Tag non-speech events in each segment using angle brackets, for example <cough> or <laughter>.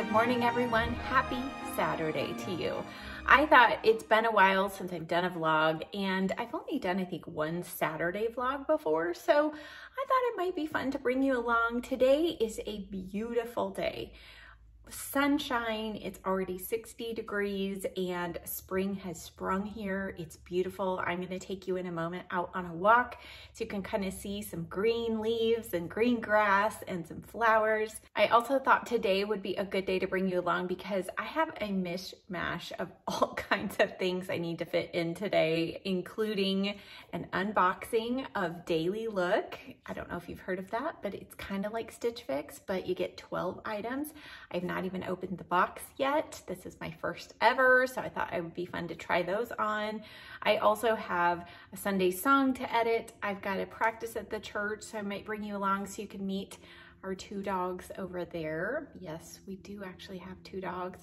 Good morning, everyone. Happy Saturday to you. I thought it's been a while since I've done a vlog and I've only done, I think, one Saturday vlog before. So I thought it might be fun to bring you along. Today is a beautiful day sunshine. It's already 60 degrees and spring has sprung here. It's beautiful. I'm going to take you in a moment out on a walk so you can kind of see some green leaves and green grass and some flowers. I also thought today would be a good day to bring you along because I have a mishmash of <laughs> all kinds of things I need to fit in today, including an unboxing of Daily Look. I don't know if you've heard of that, but it's kind of like Stitch Fix, but you get 12 items. I've not even opened the box yet. This is my first ever, so I thought it would be fun to try those on. I also have a Sunday song to edit. I've got a practice at the church, so I might bring you along so you can meet our two dogs over there. Yes, we do actually have two dogs.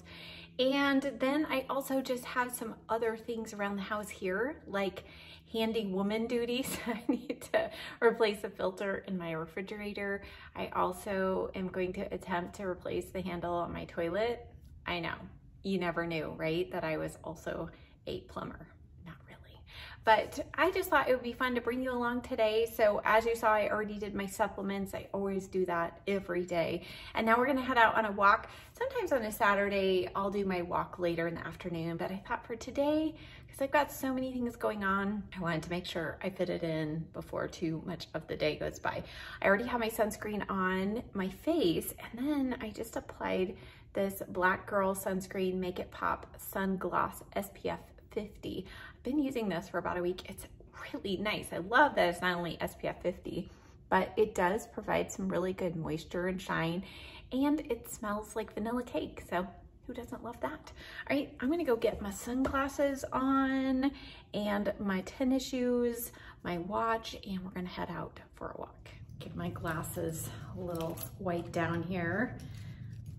And then I also just have some other things around the house here, like handy woman duties. <laughs> I need to replace a filter in my refrigerator. I also am going to attempt to replace the handle on my toilet. I know, you never knew, right? That I was also a plumber Not really. but I just thought it would be fun to bring you along today. So as you saw, I already did my supplements. I always do that every day. And now we're gonna head out on a walk. Sometimes on a Saturday, I'll do my walk later in the afternoon, but I thought for today, because I've got so many things going on, I wanted to make sure I fit it in before too much of the day goes by. I already have my sunscreen on my face, and then I just applied this Black Girl Sunscreen Make It Pop Sun Gloss SPF 50. I've been using this for about a week. It's really nice. I love that it's not only SPF 50, but it does provide some really good moisture and shine, and it smells like vanilla cake. So who doesn't love that? All right, I'm gonna go get my sunglasses on and my tennis shoes, my watch, and we're gonna head out for a walk. Get my glasses a little white down here.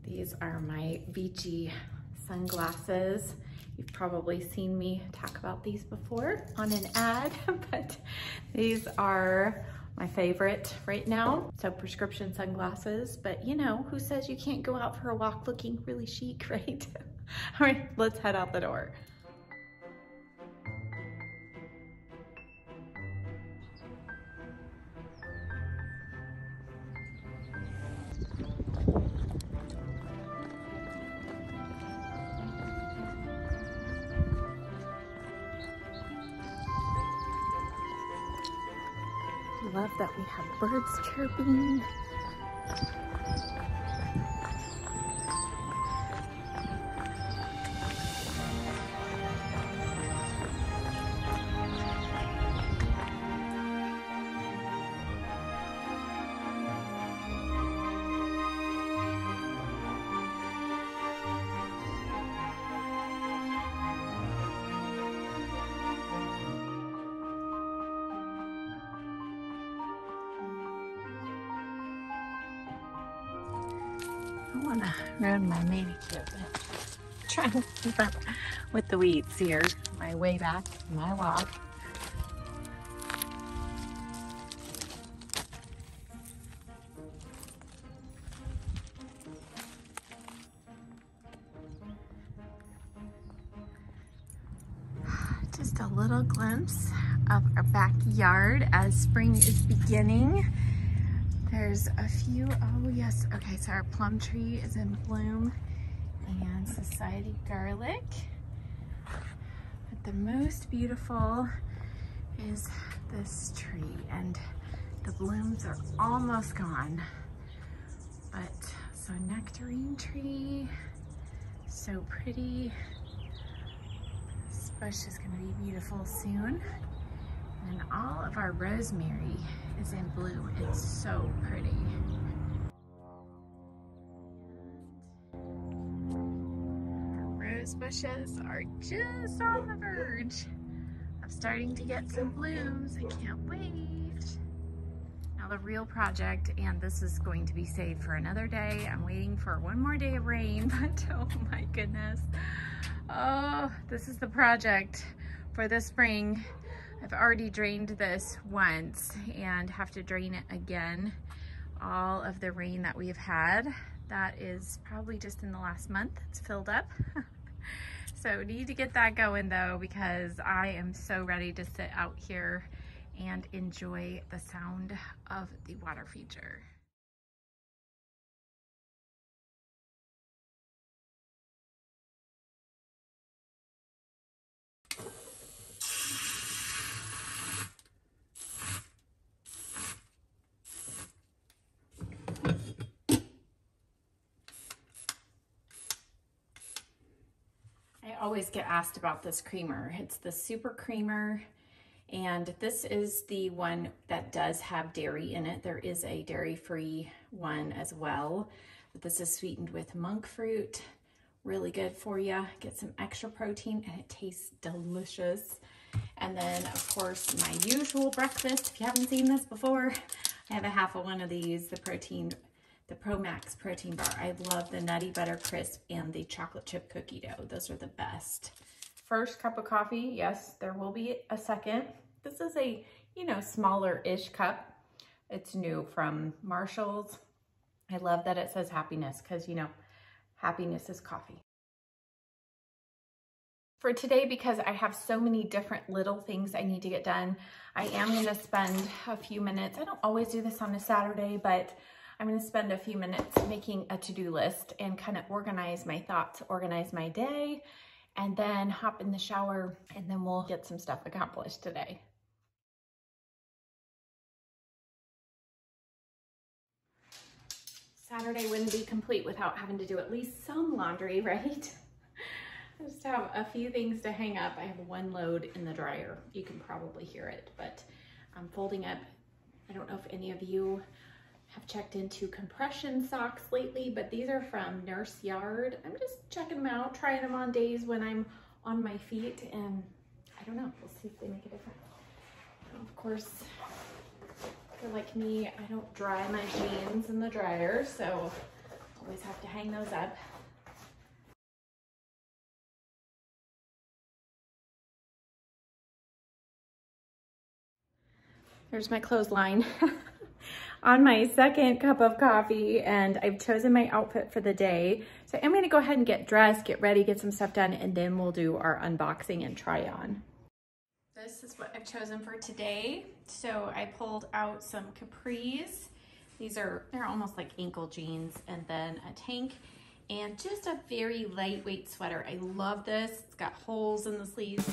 These are my VICCI sunglasses. You've probably seen me talk about these before on an ad, <laughs> but these are my favorite right now. So prescription sunglasses, but you know, who says you can't go out for a walk looking really chic, <laughs> right? All right, let's head out the door. Birds chirping. Want to ruin my manicure, but trying to keep up with the weeds here. My way back, my walk. <sighs> Just a little glimpse of our backyard as spring is beginning. There's a few, oh yes, okay, so our plum tree is in bloom and society garlic. But the most beautiful is this tree and the blooms are almost gone. But so nectarine tree, so pretty. This bush is gonna be beautiful soon. And all of our rosemary is in blue. It's so pretty. Rose bushes are just on the verge of starting to get some blooms. I can't wait. Now the real project, and this is going to be saved for another day. I'm waiting for one more day of rain, <laughs> but oh my goodness. Oh, this is the project for the spring I've already drained this once and have to drain it again. All of the rain that we've had That is probably just in the last month. It's filled up. <laughs> so need to get that going though because I am so ready to sit out here and enjoy the sound of the water feature. Always get asked about this creamer. It's the super creamer and this is the one that does have dairy in it. There is a dairy-free one as well, but this is sweetened with monk fruit. Really good for you. Get some extra protein and it tastes delicious. And then of course my usual breakfast, if you haven't seen this before, I have a half of one of these, the protein the PROMAX protein bar. I love the Nutty Butter Crisp and the chocolate chip cookie dough. Those are the best. First cup of coffee, yes, there will be a second. This is a, you know, smaller-ish cup. It's new from Marshall's. I love that it says happiness because, you know, happiness is coffee. For today, because I have so many different little things I need to get done, I am going to spend a few minutes. I don't always do this on a Saturday, but I'm gonna spend a few minutes making a to-do list and kind of organize my thoughts, organize my day, and then hop in the shower and then we'll get some stuff accomplished today. Saturday wouldn't be complete without having to do at least some laundry, <laughs> right? I just have a few things to hang up. I have one load in the dryer. You can probably hear it, but I'm folding up. I don't know if any of you have checked into compression socks lately, but these are from Nurse Yard. I'm just checking them out, trying them on days when I'm on my feet, and I don't know, we'll see if they make a difference. Of course, if you're like me, I don't dry my jeans in the dryer, so always have to hang those up. There's my clothesline. <laughs> <laughs> on my second cup of coffee and I've chosen my outfit for the day. So I'm gonna go ahead and get dressed, get ready, get some stuff done, and then we'll do our unboxing and try on. This is what I've chosen for today. So I pulled out some capris. These are, they're almost like ankle jeans and then a tank and just a very lightweight sweater. I love this. It's got holes in the sleeves.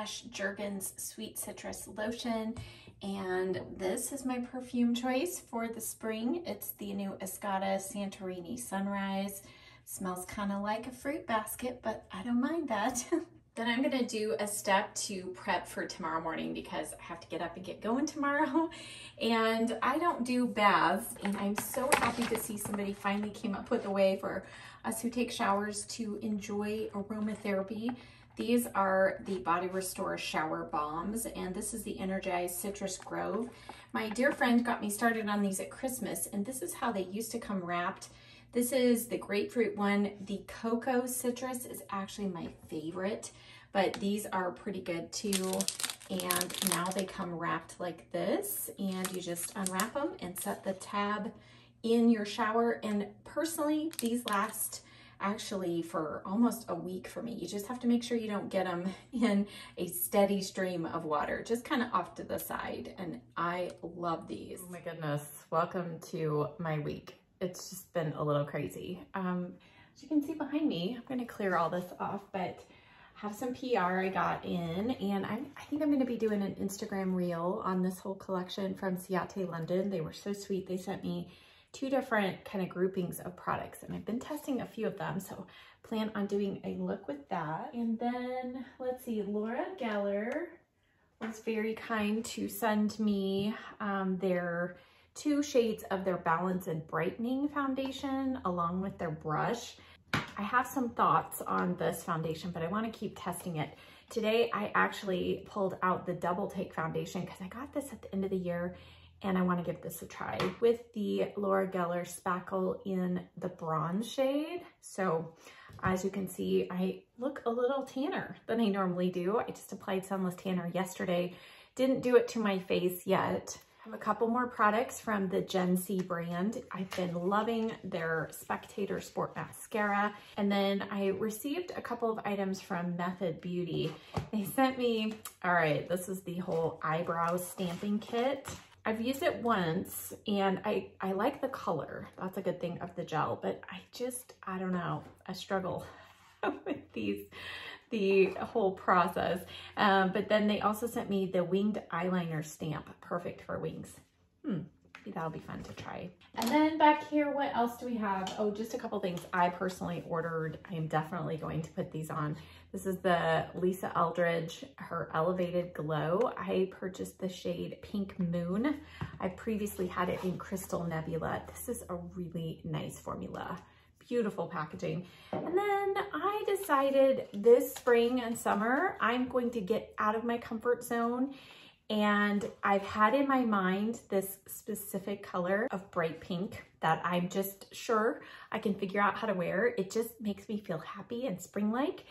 Fresh Jergens Sweet Citrus Lotion. And this is my perfume choice for the spring. It's the new Escada Santorini Sunrise. Smells kind of like a fruit basket, but I don't mind that. <laughs> then I'm gonna do a step to prep for tomorrow morning because I have to get up and get going tomorrow. <laughs> And I don't do baths, and I'm so happy to see somebody finally came up with a way for us who take showers to enjoy aromatherapy. These are the Body Restore Shower Bombs, and this is the Energized Citrus Grove. My dear friend got me started on these at Christmas, and this is how they used to come wrapped. This is the grapefruit one. The cocoa citrus is actually my favorite, but these are pretty good too. And now they come wrapped like this, and you just unwrap them and set the tab in your shower. And personally, these last actually for almost a week for me. You just have to make sure you don't get them <laughs> in a steady stream of water, just kind of off to the side. And I love these. Oh my goodness. Welcome to my week. It's just been a little crazy. Um, as you can see behind me, I'm gonna clear all this off, but have some PR I got in and I, I think I'm gonna be doing an Instagram reel on this whole collection from Ciate London. They were so sweet. They sent me two different kind of groupings of products and I've been testing a few of them. So plan on doing a look with that. And then let's see, Laura Geller was very kind to send me um, their two shades of their Balance and Brightening Foundation along with their brush. I have some thoughts on this foundation, but I wanna keep testing it. Today, I actually pulled out the Double Take Foundation because I got this at the end of the year and I wanna give this a try with the Laura Geller Spackle in the bronze shade. So as you can see, I look a little tanner than I normally do. I just applied Sunless Tanner yesterday. Didn't do it to my face yet. I have a couple more products from the Gen C brand. I've been loving their Spectator Sport Mascara. And then I received a couple of items from Method Beauty. They sent me, all right, this is the whole eyebrow stamping kit. I've used it once and I, I like the color. That's a good thing of the gel, but I just, I don't know, I struggle <laughs> with these, the whole process. Um, but then they also sent me the winged eyeliner stamp, perfect for wings. Hmm, that'll be fun to try. And then back here, what else do we have? Oh, just a couple things I personally ordered. I am definitely going to put these on. This is the Lisa Eldridge, her Elevated Glow. I purchased the shade Pink Moon. I previously had it in Crystal Nebula. This is a really nice formula. Beautiful packaging. And then I decided this spring and summer, I'm going to get out of my comfort zone and I've had in my mind this specific color of bright pink that I'm just sure I can figure out how to wear. It just makes me feel happy and spring-like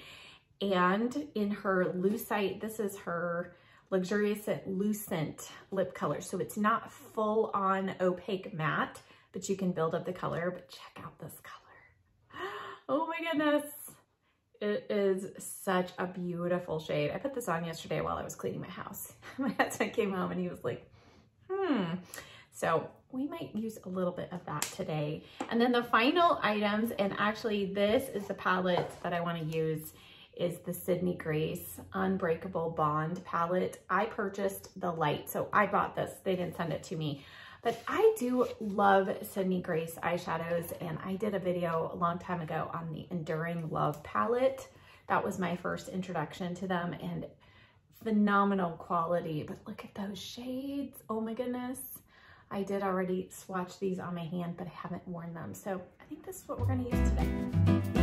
and in her Lucite, this is her Luxurious Lucent lip color. So it's not full on opaque matte, but you can build up the color, but check out this color. <gasps> Oh my goodness. It is such a beautiful shade. I put this on yesterday while I was cleaning my house. <laughs> my husband came home and he was like, hmm. So we might use a little bit of that today. And then the final items, and actually this is the palette that I wanna use is the Sydney Grace Unbreakable Bond palette. I purchased the light, so I bought this. They didn't send it to me. But I do love Sydney Grace eyeshadows, and I did a video a long time ago on the Enduring Love palette. That was my first introduction to them, and phenomenal quality. But look at those shades. Oh my goodness. I did already swatch these on my hand, but I haven't worn them. So I think this is what we're gonna use today.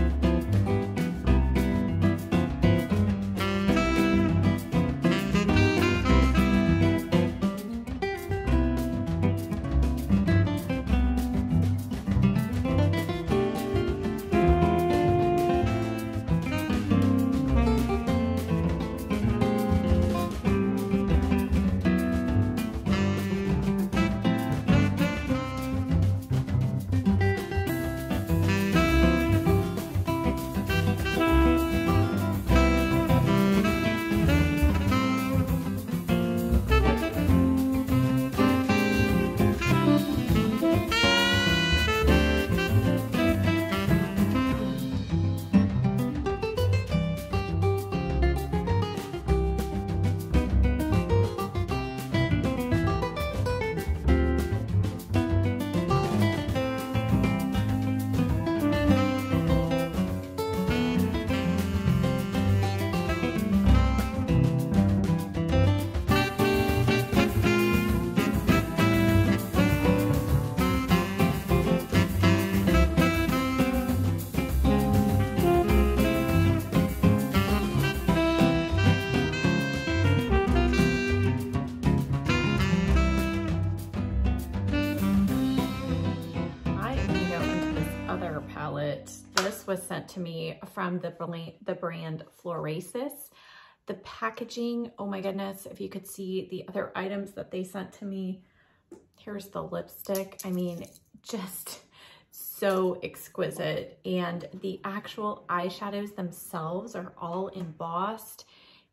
Was sent to me from the, the brand Florasis. The packaging, oh my goodness, if you could see the other items that they sent to me. Here's the lipstick. I mean, just so exquisite. And the actual eyeshadows themselves are all embossed.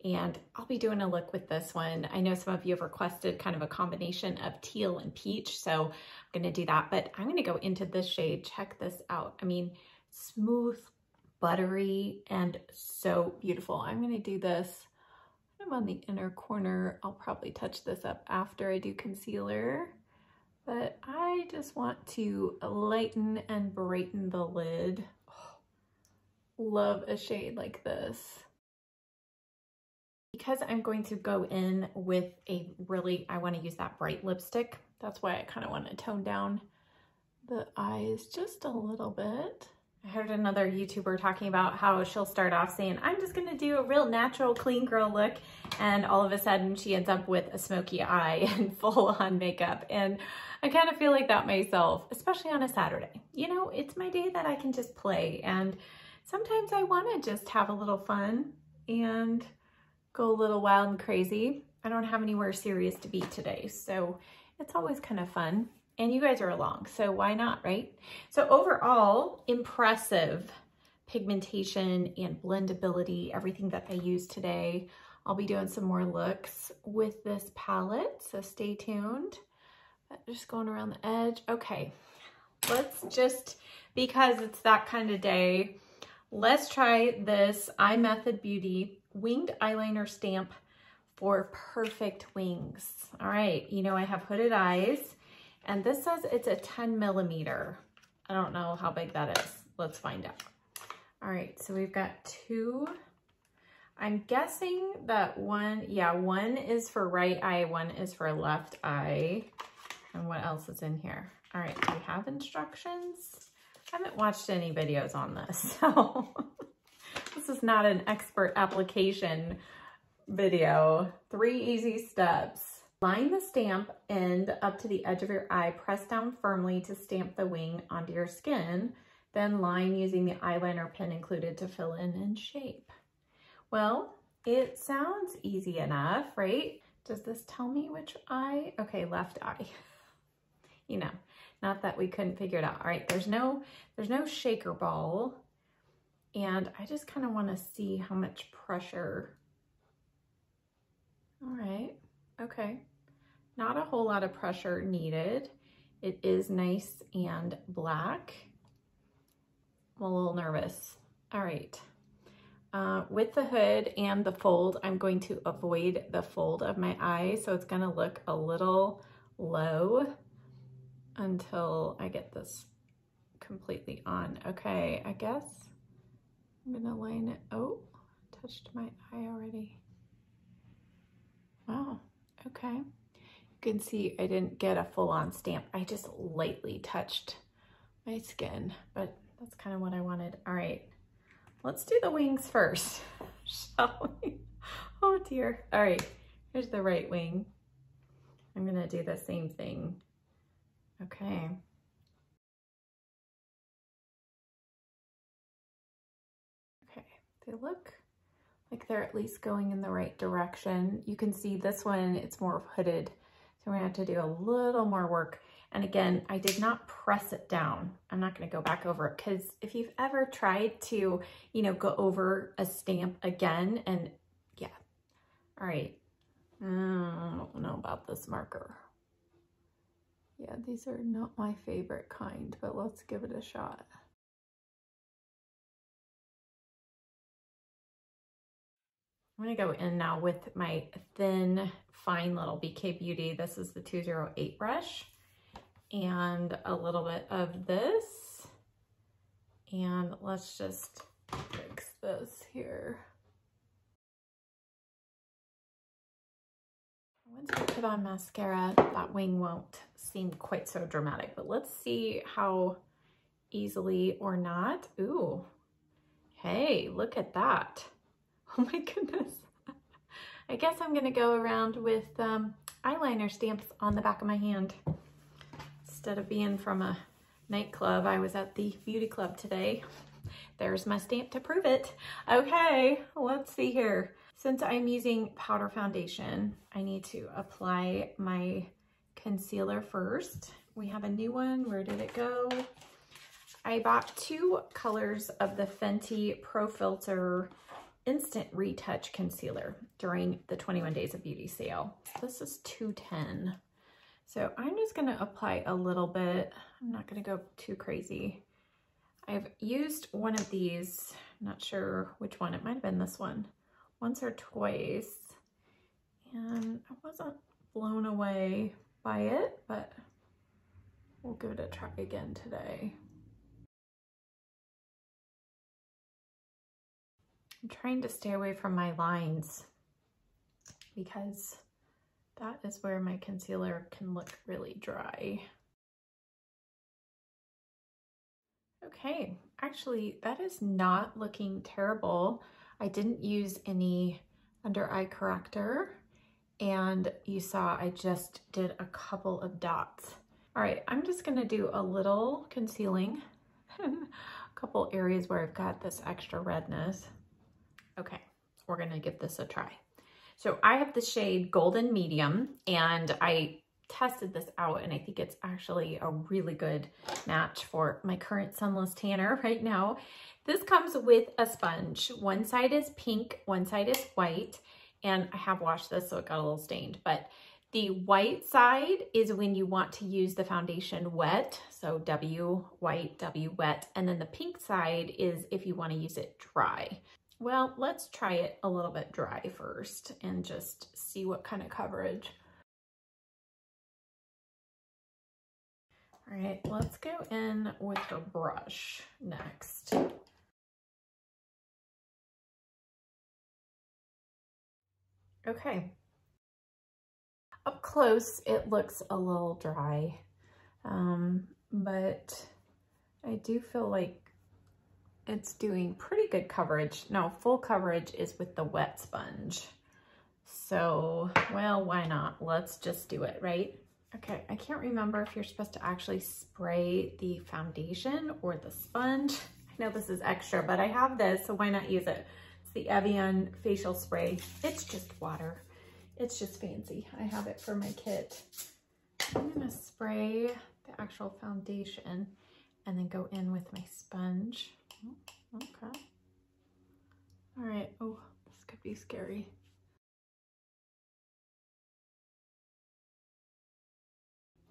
And I'll be doing a look with this one. I know some of you have requested kind of a combination of teal and peach, so I'm gonna do that. But I'm gonna go into this shade. Check this out. I mean, smooth, buttery, and so beautiful. I'm gonna do this. I'm on the inner corner. I'll probably touch this up after I do concealer, but I just want to lighten and brighten the lid. Oh, love a shade like this. Because I'm going to go in with a really, I want to use that bright lipstick. That's why I kind of want to tone down the eyes just a little bit. I heard another YouTuber talking about how she'll start off saying, I'm just gonna do a real natural clean girl look. And all of a sudden she ends up with a smoky eye <laughs> and full on makeup. And I kind of feel like that myself, especially on a Saturday. You know, it's my day that I can just play. And sometimes I wanna just have a little fun and go a little wild and crazy. I don't have anywhere serious to be today. So it's always kind of fun and you guys are along, so why not, right? So overall, impressive pigmentation and blendability, everything that I use today. I'll be doing some more looks with this palette, so stay tuned. But just going around the edge. Okay, let's just, because it's that kind of day, let's try this iMethod Beauty Winged Eyeliner Stamp for perfect wings. All right, you know I have hooded eyes. And this says it's a 10 millimeter. I don't know how big that is. Let's find out. All right, so we've got two. I'm guessing that one, yeah, one is for right eye, one is for left eye. And what else is in here? All right, we have instructions. I haven't watched any videos on this, <laughs> so this is not an expert application video. Three easy steps. Line the stamp end up to the edge of your eye, press down firmly to stamp the wing onto your skin, then line using the eyeliner pen included to fill in and shape. Well, it sounds easy enough, right? Does this tell me which eye? Okay, left eye. <laughs> you know, not that we couldn't figure it out. All right, there's no, there's no shaker ball. And I just kind of want to see how much pressure. All right, okay. Not a whole lot of pressure needed. It is nice and black. I'm a little nervous. All right. Uh, with the hood and the fold, I'm going to avoid the fold of my eye, so it's gonna look a little low until I get this completely on. Okay, I guess I'm gonna line it. Oh, touched my eye already. Wow, okay can see I didn't get a full-on stamp. I just lightly touched my skin, but that's kind of what I wanted. All right, let's do the wings first, <laughs> shall we? Oh dear. All right, here's the right wing. I'm gonna do the same thing. Okay. Okay, they look like they're at least going in the right direction. You can see this one, it's more hooded so we're gonna have to do a little more work. And again, I did not press it down. I'm not gonna go back over it because if you've ever tried to, you know, go over a stamp again and yeah. All right, mm, I don't know about this marker. Yeah, these are not my favorite kind, but let's give it a shot. I'm gonna go in now with my thin fine little BK Beauty. This is the 208 brush and a little bit of this. And let's just fix this here. Once I put on mascara, that wing won't seem quite so dramatic, but let's see how easily or not. Ooh, hey, look at that. <laughs> Oh my goodness. I guess I'm gonna go around with um, eyeliner stamps on the back of my hand. Instead of being from a nightclub, I was at the beauty club today. There's my stamp to prove it. Okay, let's see here. Since I'm using powder foundation, I need to apply my concealer first. We have a new one, where did it go? I bought two colors of the Fenty Pro Filt'r Instant Retouch Concealer during the 21 Days of Beauty sale. This is 210. So I'm just gonna apply a little bit. I'm not gonna go too crazy. I've used one of these, not sure which one, it might have been this one, once or twice. And I wasn't blown away by it, but we'll give it a try again today. I'm trying to stay away from my lines because that is where my concealer can look really dry. Okay, actually that is not looking terrible. I didn't use any under eye corrector and you saw I just did a couple of dots. All right, I'm just gonna do a little concealing, <laughs> a couple areas where I've got this extra redness. Okay, we're gonna give this a try. So I have the shade Golden Medium and I tested this out and I think it's actually a really good match for my current sunless tanner <laughs> right now. This comes with a sponge. One side is pink, one side is white, and I have washed this so it got a little stained, but the white side is when you want to use the foundation wet, so W white, W wet, and then the pink side is if you want to use it dry. Well, let's try it a little bit dry first and just see what kind of coverage. All right, let's go in with the brush next. Okay. Up close, it looks a little dry, um, but I do feel like it's doing pretty good coverage. Now, full coverage is with the wet sponge. So, well, why not? Let's just do it, right? Okay, I can't remember if you're supposed to actually spray the foundation or the sponge. I know this is extra, but I have this, so why not use it? It's the Evian facial spray. It's just water. It's just fancy. I have it for my kit. I'm gonna spray the actual foundation and then go in with my sponge. Okay. All right, oh, this could be scary.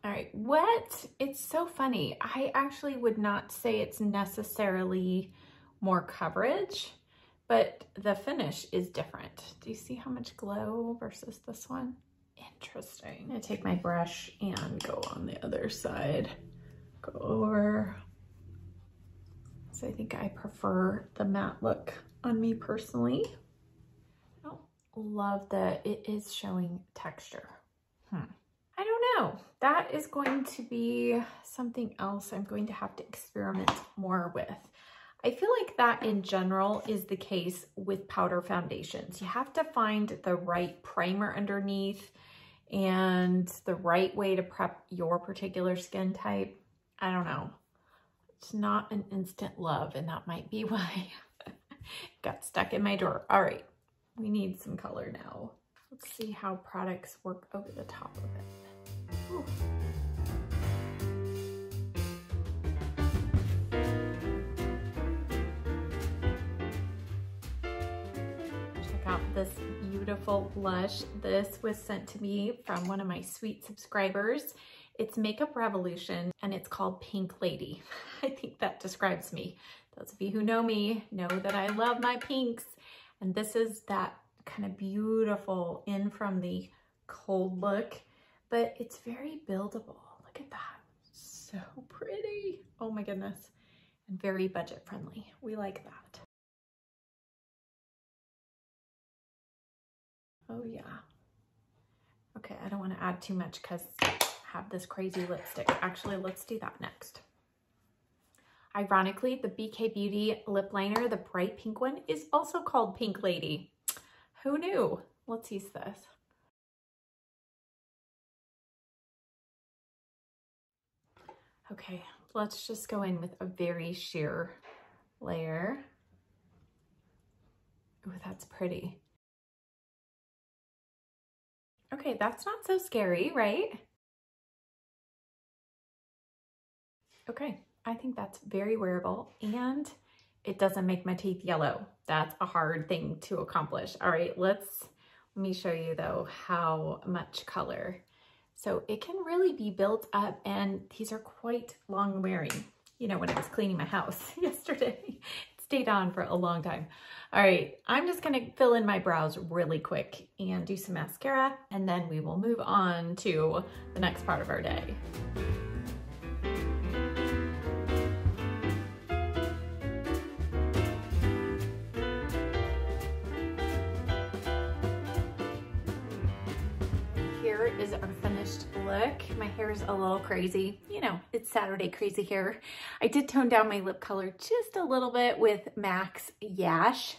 All right, wet, it's so funny. I actually would not say it's necessarily more coverage, but the finish is different. Do you see how much glow versus this one? Interesting. I'm gonna take my brush and go on the other side. Go over. So I think I prefer the matte look on me personally. Love that it is showing texture. Hmm. I don't know. That is going to be something else I'm going to have to experiment more with. I feel like that in general is the case with powder foundations. You have to find the right primer underneath and the right way to prep your particular skin type. I don't know. It's not an instant love and that might be <laughs> why got stuck in my drawer. All right, we need some color now. Let's see how products work over the top of it. Check out this beautiful blush. This was sent to me from one of my sweet subscribers. It's Makeup Revolution and it's called Pink Lady. <laughs> I think that describes me. Those of you who know me know that I love my pinks. And this is that kind of beautiful in from the cold look but it's very buildable. Look at that. So pretty. Oh my goodness. And very budget friendly. We like that. Oh yeah. Okay, I don't want to add too much because have this crazy lipstick. Actually, let's do that next. Ironically, the BK Beauty lip liner, the bright pink one, is also called Pink Lady. Who knew? Let's use this. Okay, let's just go in with a very sheer layer. Oh, that's pretty. Okay, that's not so scary, right? Okay, I think that's very wearable and it doesn't make my teeth yellow. That's a hard thing to accomplish. All right, let's, let me show you though how much color so it can really be built up and these are quite long wearing. You know, when I was cleaning my house <laughs> yesterday, it stayed on for a long time. All right, I'm just gonna fill in my brows really quick and do some mascara and then we will move on to the next part of our day. My hair is a little crazy. You know, it's Saturday crazy here. I did tone down my lip color just a little bit with MAC's Yash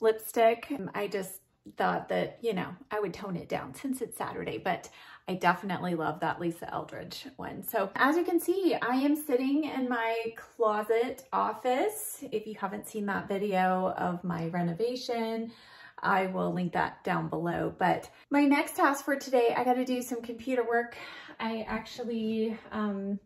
lipstick. I just thought that, you know, I would tone it down since it's Saturday, but I definitely love that Lisa Eldridge one. So as you can see, I am sitting in my closet office. If you haven't seen that video of my renovation, I will link that down below. But my next task for today, I got to do some computer work. I actually um,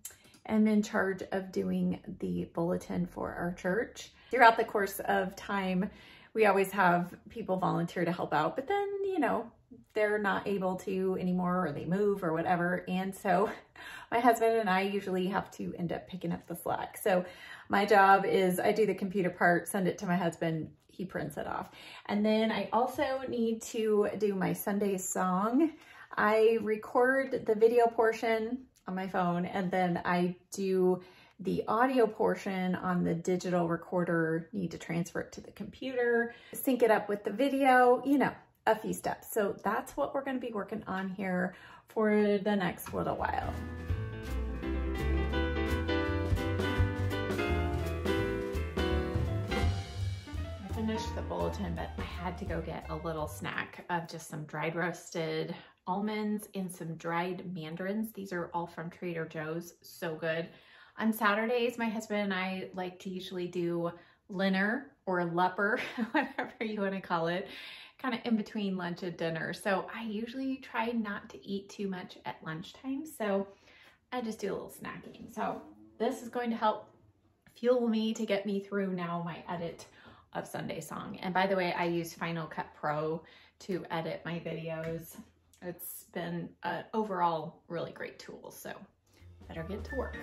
am in charge of doing the bulletin for our church. Throughout the course of time, we always have people volunteer to help out, but then, you know, they're not able to anymore or they move or whatever. And so <laughs> my husband and I usually have to end up picking up the slack. So my job is I do the computer part, send it to my husband, he prints it off. And then I also need to do my Sunday song. I record the video portion on my phone and then I do the audio portion on the digital recorder, need to transfer it to the computer, sync it up with the video, you know, a few steps. So that's what we're gonna be working on here for the next little while. I finished the bulletin, but I had to go get a little snack of just some dried roasted almonds and some dried mandarins. These are all from Trader Joe's, so good. On Saturdays, my husband and I like to usually do linner or leper, <laughs> whatever you want to call it, kind of in between lunch and dinner. So I usually try not to eat too much at lunchtime. So I just do a little snacking. So this is going to help fuel me to get me through now my edit of Sunday Song. And by the way, I use Final Cut Pro to edit my videos. It's been an overall really great tool. So better get to work.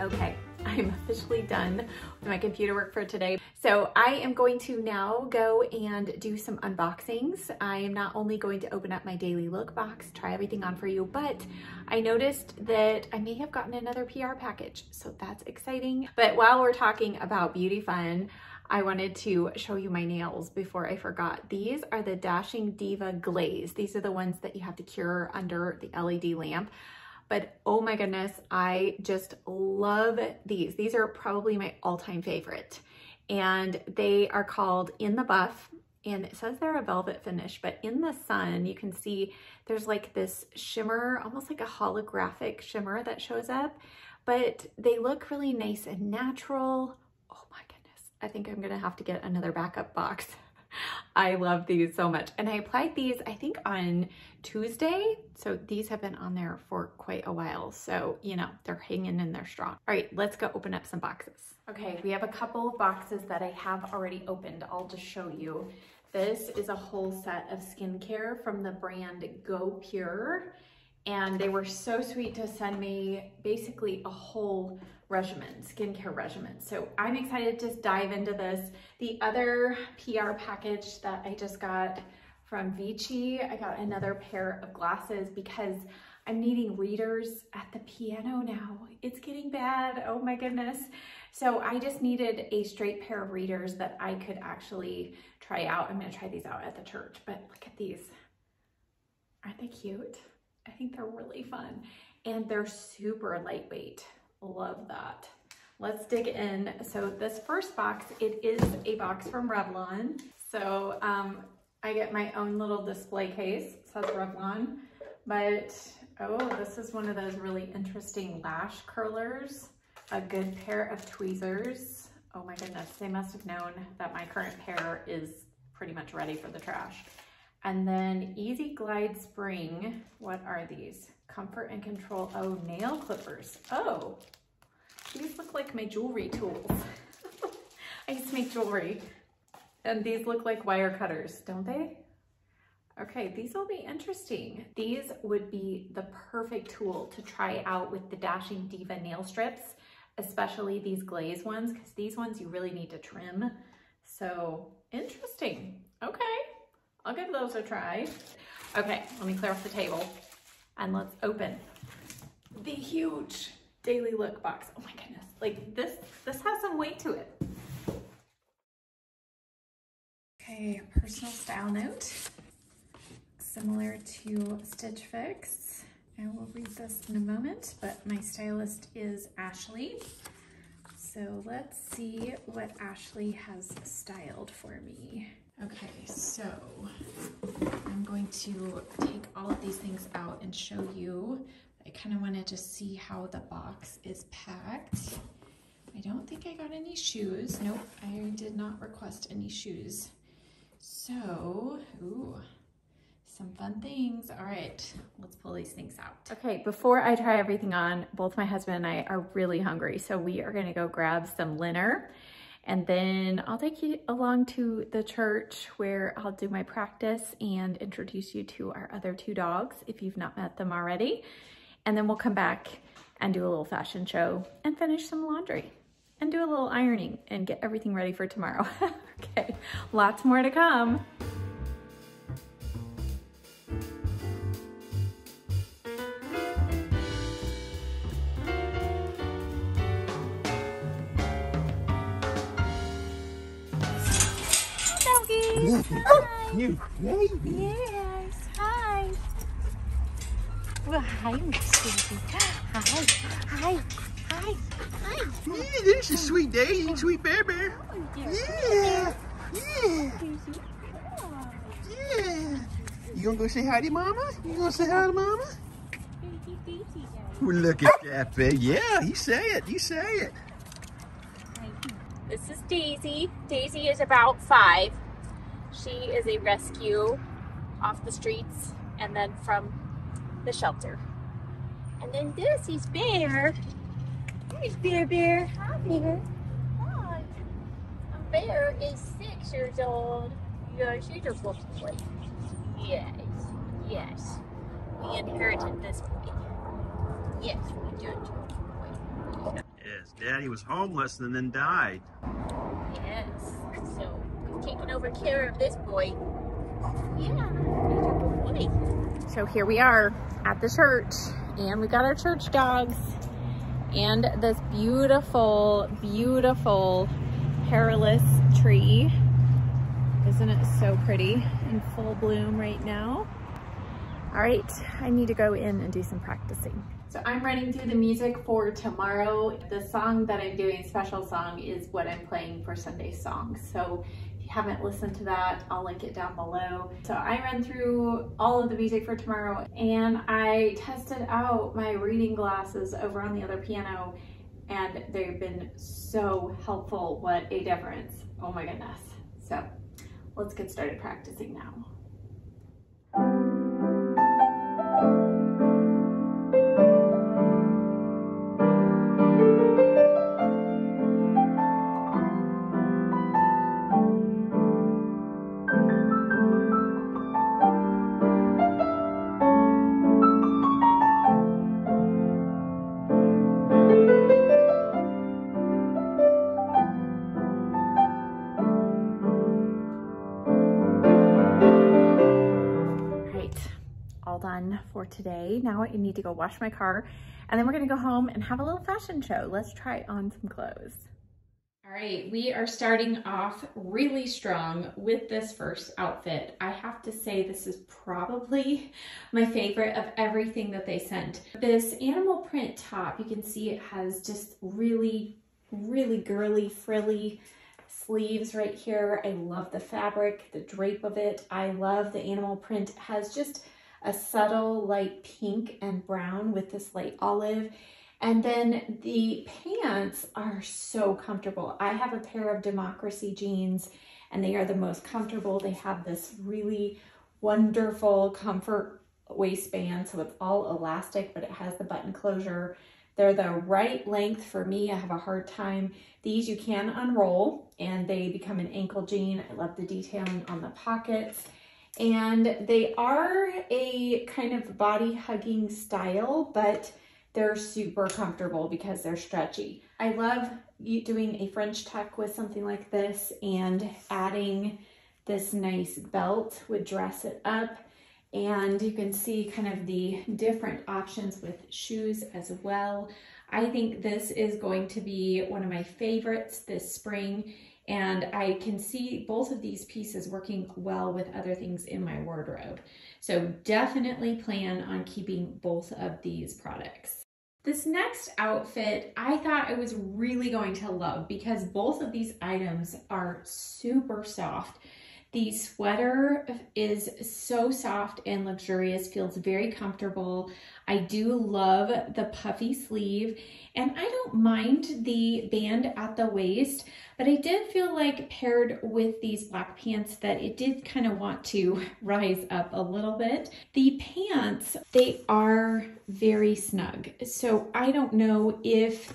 Okay, I'm officially done with my computer work for today. So I am going to now go and do some unboxings. I am not only going to open up my daily look box, try everything on for you, but I noticed that I may have gotten another PR package. So that's exciting. But while we're talking about beauty fun, I wanted to show you my nails before I forgot. These are the Dashing Diva Glaze. These are the ones that you have to cure under the LED lamp but oh my goodness, I just love these. These are probably my all-time favorite. And they are called In the Buff, and it says they're a velvet finish, but in the sun, you can see there's like this shimmer, almost like a holographic shimmer that shows up, but they look really nice and natural. Oh my goodness. I think I'm gonna have to get another backup box. <laughs> I love these so much. And I applied these, I think on Tuesday. So these have been on there for quite a while. So, you know, they're hanging in there strong. All right, let's go open up some boxes. Okay, we have a couple of boxes that I have already opened. I'll just show you. This is a whole set of skincare from the brand Go Pure. And they were so sweet to send me basically a whole regimen, skincare regimen. So I'm excited to dive into this. The other PR package that I just got from VICCI, I got another pair of glasses because I'm needing readers at the piano now. It's getting bad, oh my goodness. So I just needed a straight pair of readers that I could actually try out. I'm gonna try these out at the church, but look at these. Aren't they cute? I think they're really fun and they're super lightweight. Love that. Let's dig in. So this first box, it is a box from Revlon. So um, I get my own little display case. It says Revlon, but oh, this is one of those really interesting lash curlers. A good pair of tweezers. Oh my goodness, they must have known that my current pair is pretty much ready for the trash. And then Easy Glide Spring. What are these? Comfort and Control. Oh, nail clippers. Oh, these look like my jewelry tools. <laughs> I used to make jewelry. And these look like wire cutters, don't they? Okay, these will be interesting. These would be the perfect tool to try out with the Dashing Diva nail strips, especially these glaze ones, because these ones you really need to trim. So interesting. I'll give those a try. Okay, let me clear off the table and let's open the huge daily look box. Oh my goodness, like this, this has some weight to it. Okay, personal style note, similar to Stitch Fix. I will read this in a moment, but my stylist is Ashley. So let's see what Ashley has styled for me. Okay, so I'm going to take all of these things out and show you. I kind of wanted to see how the box is packed. I don't think I got any shoes. Nope, I did not request any shoes. So, ooh, some fun things. All right, let's pull these things out. Okay, before I try everything on, both my husband and I are really hungry. So we are gonna go grab some dinner and then I'll take you along to the church where I'll do my practice and introduce you to our other two dogs if you've not met them already. And then we'll come back and do a little fashion show and finish some laundry and do a little ironing and get everything ready for tomorrow. <laughs> okay, lots more to come. You baby. Yes. Hi. Well, hi, Miss Susie. Hi. Hi. Hi. Hi. Yeah, this is Sweet Daisy, Sweet Bear Bear. Yeah. Yeah. Yeah. You gonna go say hi to Mama? You gonna say hi to Mama? Well, look at that, baby. Yeah, you say it. You say it. This is Daisy. Daisy is about five. She is a rescue off the streets and then from the shelter. And then this is Bear. There's Bear Bear. Hi, Bear. Hi. Bear is six years old. Yes, she's a book boy. Yes, yes. We inherited this boy. Yes, we did. Yes, Daddy was homeless and then died. Yes. So we've over care of this boy. Yeah, he's a good boy. So here we are at the church and we got our church dogs and this beautiful, beautiful perilous tree. Isn't it so pretty in full bloom right now? All right, I need to go in and do some practicing. So I'm running through the music for tomorrow. The song that I'm doing, special song, is what I'm playing for Sunday songs. So if you haven't listened to that, I'll link it down below. So I ran through all of the music for tomorrow and I tested out my reading glasses over on the other piano and they've been so helpful. What a difference. Oh my goodness. So let's get started practicing now. Today. Now I need to go wash my car and then we're gonna go home and have a little fashion show. Let's try on some clothes. All right, we are starting off really strong with this first outfit. I have to say this is probably my favorite of everything that they sent. This animal print top, you can see it has just really, really girly, frilly sleeves right here. I love the fabric, the drape of it. I love the animal print. It has just a subtle light pink and brown with this light olive. And then the pants are so comfortable. I have a pair of Democracy jeans and they are the most comfortable. They have this really wonderful comfort waistband. So it's all elastic, but it has the button closure. They're the right length for me. I have a hard time. These you can unroll and they become an ankle jean. I love the detailing on the pockets and they are a kind of body hugging style, but they're super comfortable because they're stretchy. I love doing a French tuck with something like this and adding this nice belt would dress it up. And you can see kind of the different options with shoes as well. I think this is going to be one of my favorites this spring And I can see both of these pieces working well with other things in my wardrobe. So definitely plan on keeping both of these products. This next outfit I thought I was really going to love because both of these items are super soft. The sweater is so soft and luxurious, feels very comfortable. I do love the puffy sleeve and I don't mind the band at the waist, but I did feel like paired with these black pants that it did kind of want to <laughs> rise up a little bit. The pants, they are very snug. So I don't know if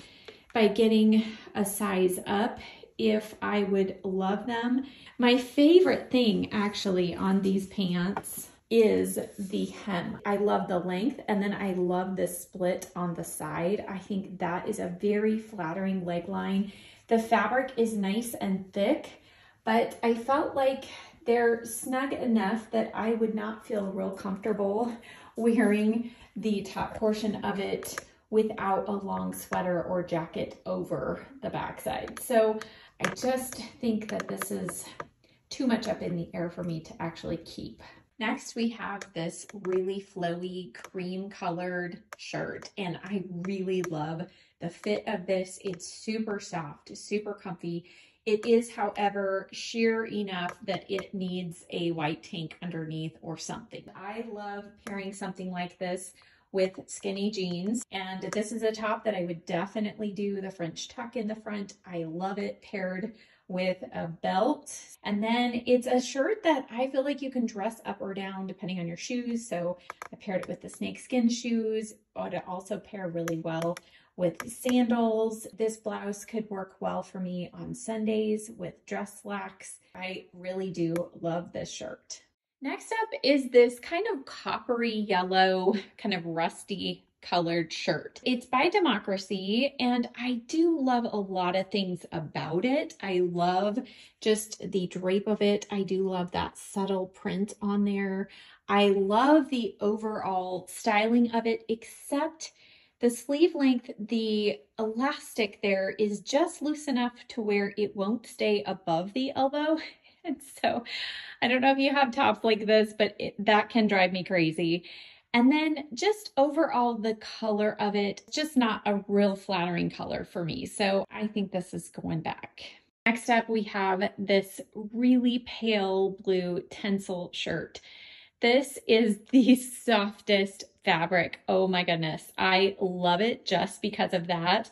by getting a size up, if I would love them. My favorite thing actually on these pants is the hem. I love the length and then I love the split on the side. I think that is a very flattering leg line. The fabric is nice and thick, but I felt like they're snug enough that I would not feel real comfortable <laughs> wearing the top portion of it without a long sweater or jacket over the backside. So I just think that this is too much up in the air for me to actually keep. Next, we have this really flowy cream colored shirt, and I really love the fit of this. It's super soft, super comfy. It is, however, sheer enough that it needs a white tank underneath or something. I love pairing something like this with skinny jeans. And this is a top that I would definitely do the French tuck in the front. I love it paired with a belt. And then it's a shirt that I feel like you can dress up or down depending on your shoes. So I paired it with the snakeskin shoes. Would also pair really well with sandals. This blouse could work well for me on Sundays with dress slacks. I really do love this shirt. Next up is this kind of coppery yellow, kind of rusty colored shirt. It's by Democracy and I do love a lot of things about it. I love just the drape of it. I do love that subtle print on there. I love the overall styling of it, except the sleeve length, the elastic there is just loose enough to where it won't stay above the elbow. <laughs> And <laughs> so I don't know if you have tops like this, but it, that can drive me crazy. And then just overall, the color of it, just not a real flattering color for me. So I think this is going back. Next up, we have this really pale blue Tencel shirt. This is <laughs> the softest fabric. Oh my goodness. I love it just because of that.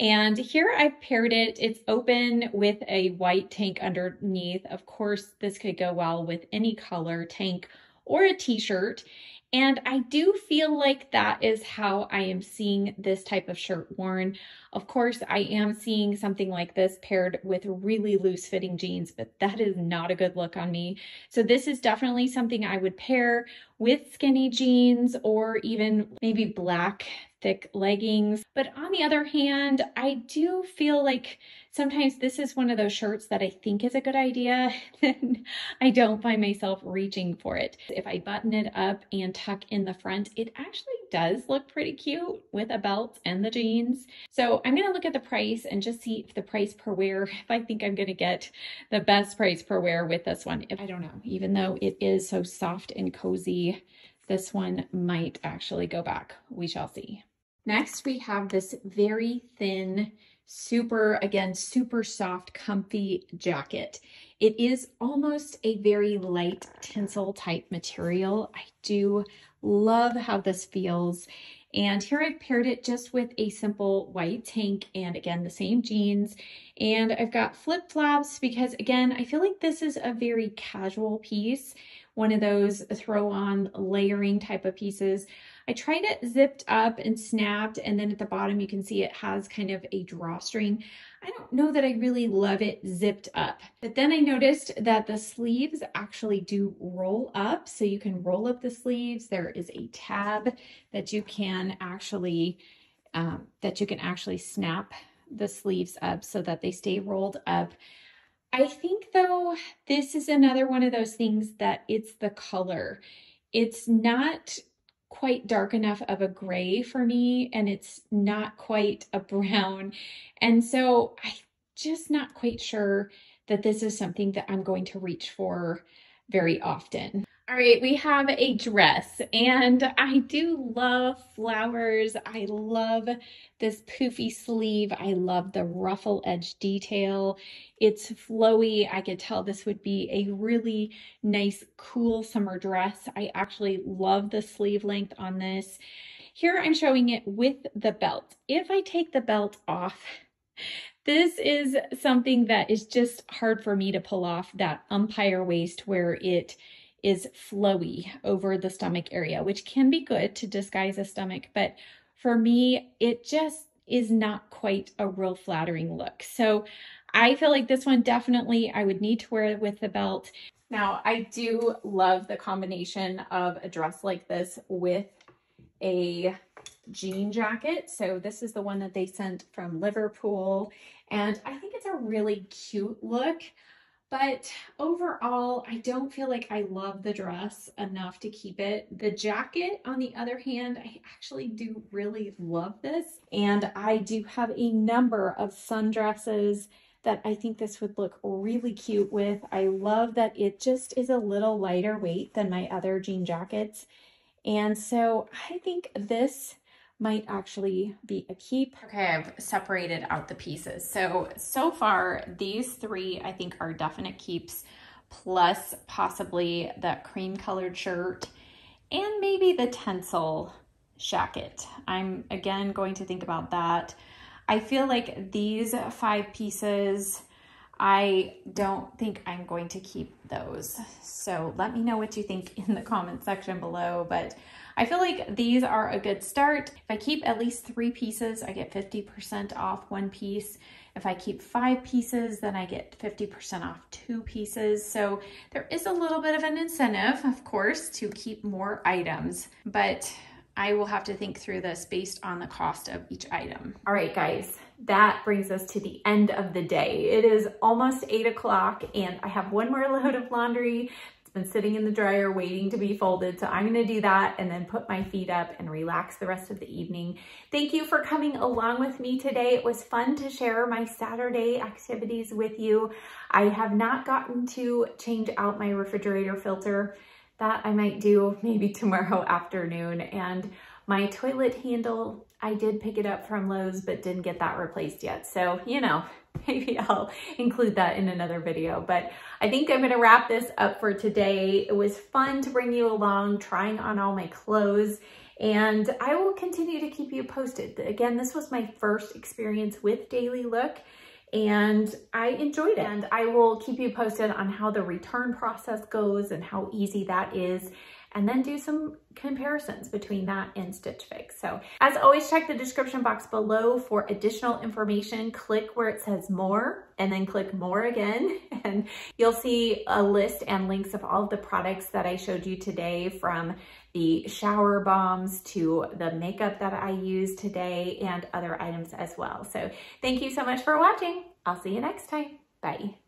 And here I've paired it. It's open with a white tank underneath. Of course, this could go well with any color tank or a t-shirt. And I do feel like that is how I am seeing this type of shirt worn. Of course, I am seeing something like this paired with really loose fitting jeans, but that is not a good look on me. So this is definitely something I would pair with skinny jeans or even maybe black thick leggings. But on the other hand, I do feel like sometimes this is one of those shirts that I think is a good idea, <laughs> then I don't find myself reaching for it. If I button it up and tuck in the front, it actually does look pretty cute with a belt and the jeans. So I'm gonna look at the price and just see if the price per wear, if I think I'm gonna get the best price per wear with this one. If I don't know, even though it is so soft and cozy, this one might actually go back. We shall see. Next, we have this very thin, super, again, super soft, comfy jacket. It is almost a very light Tencel type material. I do love how this feels. And here I've paired it just with a simple white tank and again, the same jeans. And I've got flip flops because again, I feel like this is a very casual piece, one of those throw on layering type of pieces. I tried it zipped up and snapped, and then at the bottom you can see it has kind of a drawstring. I don't know that I really love it zipped up. But then I noticed that the sleeves actually do roll up, so you can roll up the sleeves. There is a tab that you can actually um, that you can actually snap the sleeves up so that they stay rolled up. I think though, this is another one of those things that it's the color. It's not quite dark enough of a gray for me and it's not quite a <laughs> brown. And so I just not quite sure that this is something that I'm going to reach for very often. All right, we have a dress and I do love flowers. I love this poofy sleeve. I love the ruffle edge detail. It's flowy. I could tell this would be a really nice, cool summer dress. I actually love the sleeve length on this. Here I'm showing it with the belt. If I take the belt off, this is something that is just hard for me to pull off that empire waist where it is flowy over the stomach area, which can be good to disguise a stomach. But for me, it just is not quite a real flattering look. So I feel like this one definitely I would need to wear with the belt. Now, I do love the combination of a dress like this with a jean jacket. So this is the one that they sent from Liverpool. And I think it's a really cute look. But overall, I don't feel like I love the dress enough to keep it. The jacket, on the other hand, I actually do really love this. And I do have a number of sundresses that I think this would look really cute with. I love that it just is a little lighter weight than my other jean jackets. And so I think this might actually be a keep. Okay, I've separated out the pieces. So, so far, these three I think are definite keeps, plus possibly that cream colored shirt and maybe the Tencel shacket. I'm again going to think about that. I feel like these five pieces, I don't think I'm going to keep those. So let me know what you think in the comment section below. But I feel like these are a good start. If I keep at least three pieces, I get 50% off one piece. If I keep five pieces, then I get 50% off two pieces. So there is a little bit of an incentive, of course, to keep more items, but I will have to think through this based on the cost of each item. All right, guys, that brings us to the end of the day. It is almost eight o'clock and I have one more <laughs> load of laundry it's been sitting in the dryer waiting to be folded. So I'm gonna do that and then put my feet up and relax the rest of the evening. Thank you for coming along with me today. It was fun to share my Saturday activities with you. I have not gotten to change out my refrigerator filter. That I might do maybe <laughs> tomorrow afternoon. And my toilet handle, I did pick it up from Lowe's, but didn't get that replaced yet. So, you know, <laughs> maybe I'll include that in another video. But I think I'm gonna wrap this up for today. It was fun to bring you along, trying on all my clothes, and I will continue to keep you posted. Again, this was my first experience with Daily Look, and I enjoyed it. And I will keep you posted on how the return process goes and how easy that is and then do some comparisons between that and Stitch Fix. So as always, check the description box below for additional information. Click where it says more and then click more again. <laughs> And you'll see a list and links of all of the products that I showed you today from the shower bombs to the makeup that I use today and other items as well. So thank you so much for watching. I'll see you next time. Bye.